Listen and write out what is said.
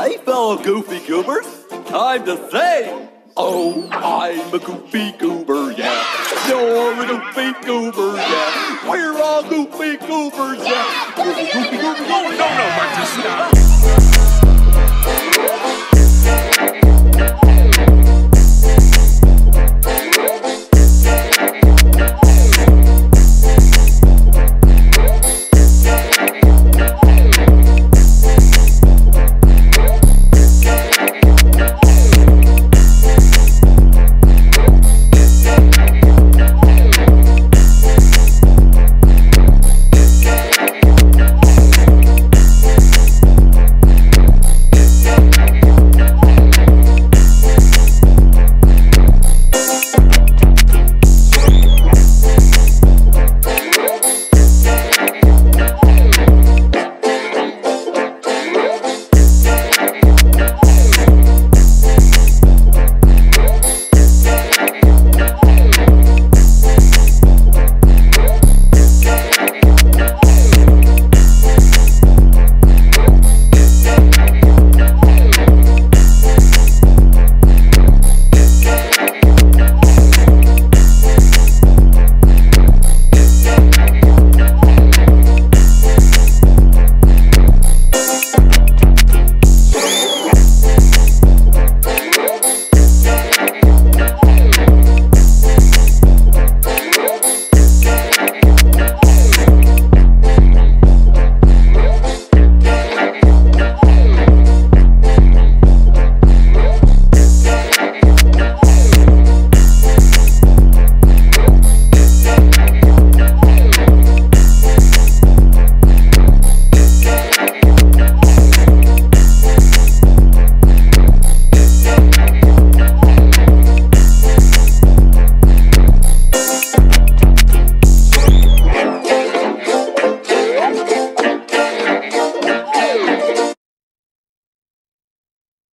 Hey, fellow goofy goobers, time to say, Oh, I'm a goofy goober, yeah. You're a goofy goober, yeah. We're all goofy goobers, yeah. Goofy, goofy, goofy, goofy, goofy. No, no, Marcus.